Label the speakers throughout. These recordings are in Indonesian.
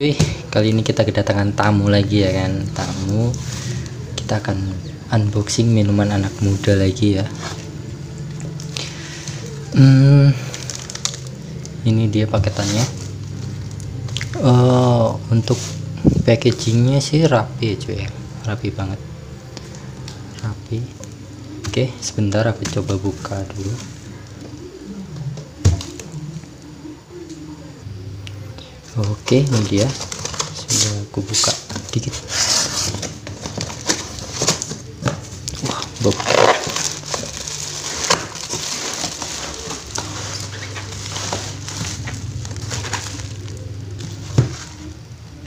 Speaker 1: Wih, kali ini kita kedatangan tamu lagi ya kan? Tamu kita akan unboxing minuman anak muda lagi ya. Hmm, ini dia paketannya. Oh untuk packagingnya sih rapi ya cuy ya. Rapi banget. Rapi. Oke sebentar aku coba buka dulu Oke, ini dia. Sudah aku buka dikit. Wah, bau.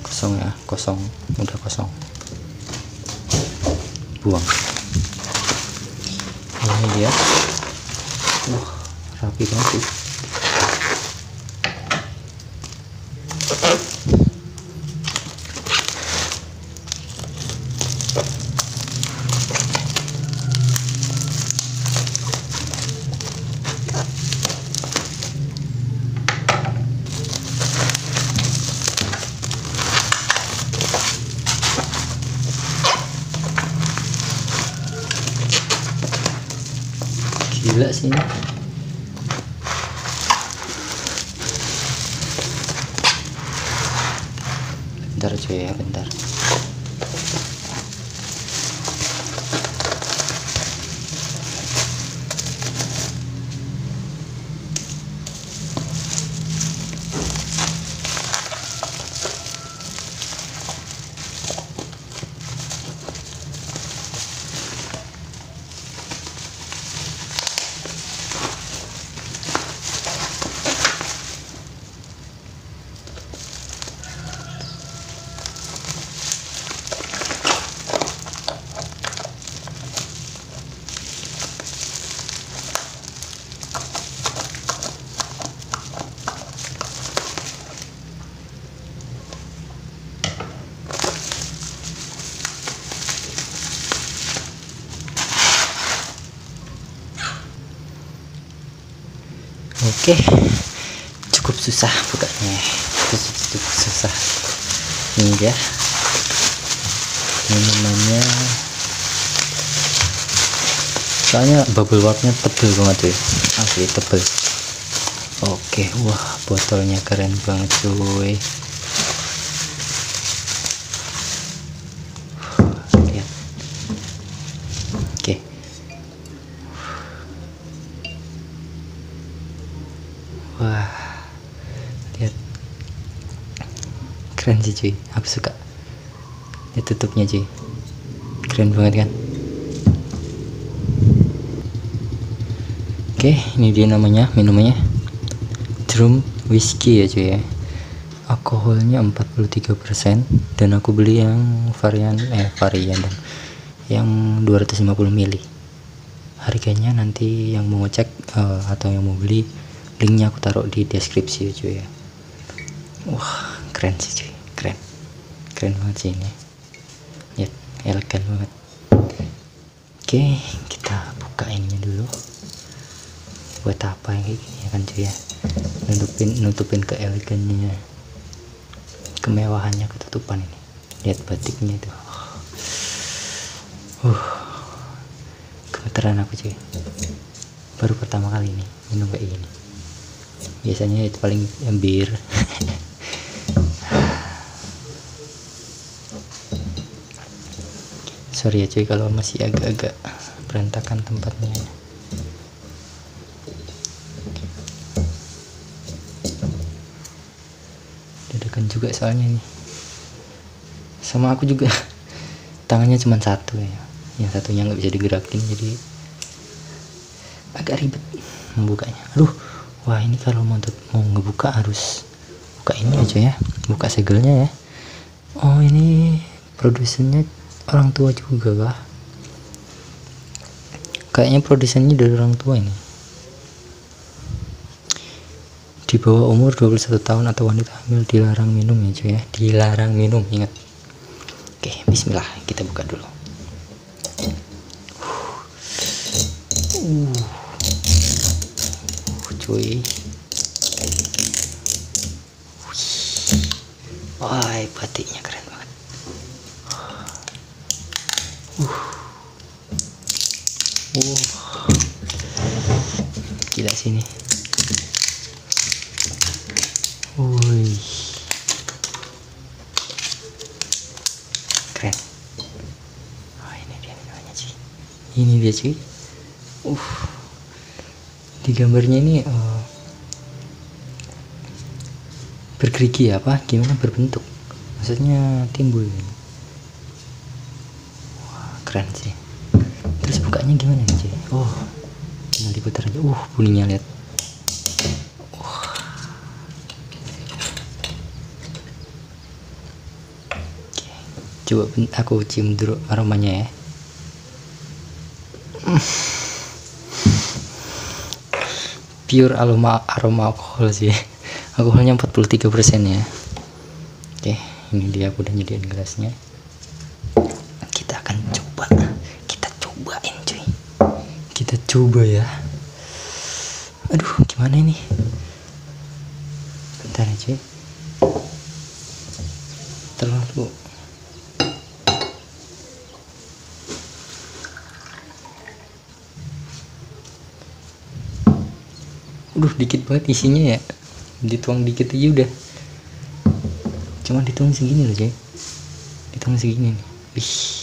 Speaker 1: Kosong ya, kosong. Udah kosong. Buang. Ini dia. Wah, rapi banget sih. Gila sih ini. Bentar cuy ya bentar Oke, cukup susah bukanya. Cukup, cukup susah. Ini dia minumannya. Soalnya bubble wrapnya tebel banget ya, asli tebel. Oke, wah botolnya keren banget cuy. Lihat. Oke. Wah, lihat keren sih cuy, aku suka. Ini tutupnya cuy, keren banget kan? Oke, ini dia namanya, minumannya Drum Whiskey ya cuy ya. Alkoholnya 43% dan aku beli yang varian eh varian dong. Yang 250 ml. Harganya nanti yang mau cek eh, atau yang mau beli linknya aku taruh di deskripsi ya cuy ya wah keren sih cuy keren banget sih ini. Ya elegan banget. Oke kita buka ininya dulu. Buat apa yang kayak gini ya kan cuy ya? Nutupin nutupin ke elegannya kemewahannya ketutupan ini. Lihat batiknya itu. Uh gemeteran aku cuy baru pertama kali ini minum kayak gini biasanya itu paling bir sorry ya cuy kalau masih agak-agak berantakan tempatnya dadakan juga soalnya nih sama aku juga. Tangannya cuma satu ya. Yang satunya nggak bisa digerakin jadi agak ribet membukanya. Aduh wah ini kalau mau mau ngebuka harus buka ini aja ya. Buka segelnya ya. Oh ini produsennya orang tua juga kah? Kayaknya produsennya dari orang tua ini. Di bawah umur 21 tahun atau wanita hamil dilarang minum ya cuy ya? Dilarang minum ingat. Oke bismillah kita buka dulu. Uh. Cuy. Wah batiknya keren banget uh uh gila sini wih. Keren. Oh ini dia minumannya cuy ini dia cuy uh. Di gambarnya ini uh, bergerigi apa? Gimana? Berbentuk. Maksudnya timbul keren sih. Terus bukanya gimana cuy oh tinggal diputar aja. Uh bunyinya lihat. Wah. Oke, coba aku cium dulu aromanya ya. Pure aroma aroma alkohol sih. Alkoholnya 43% ya. Oke ini dia aku udah nyediain gelasnya cobain cuy. Kita coba ya. Aduh gimana ini? Bentar ya cuy. Terlalu. Udah dikit banget isinya ya. Dituang dikit aja udah. Cuma dituang segini loh cuy. Dituang segini nih. Wih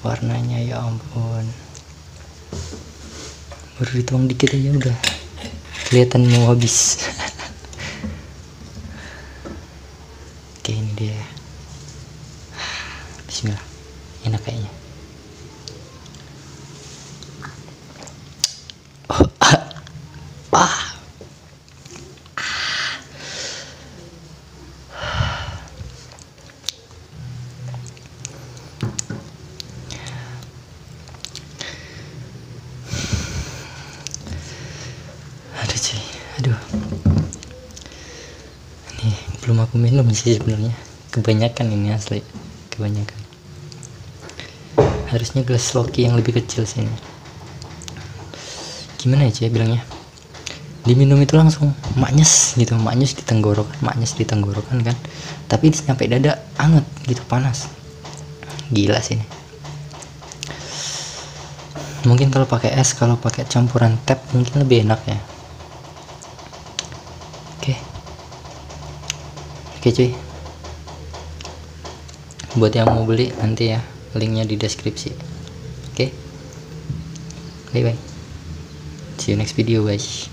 Speaker 1: Warnanya ya ampun. Baru dituang dikit aja udah Kelihatan mau habis. Oke ini dia. Bismillah. Enak kayaknya ah aduh cuy aduh ini belum aku minum sih sebenarnya. Kebanyakan ini asli. Kebanyakan. Harusnya gelas Loki yang lebih kecil sih ini. Gimana ya cuy bilangnya? Diminum itu langsung maknyes gitu. Maknyes di tenggorokan maknyes di tenggorokan kan. Tapi sampai dada anget gitu panas. Gila sih ini. Mungkin kalau pakai es kalau pakai campuran tap mungkin lebih enak ya oke oke cuy. Buat yang mau beli nanti ya linknya di deskripsi. Oke? Bye bye see you next video guys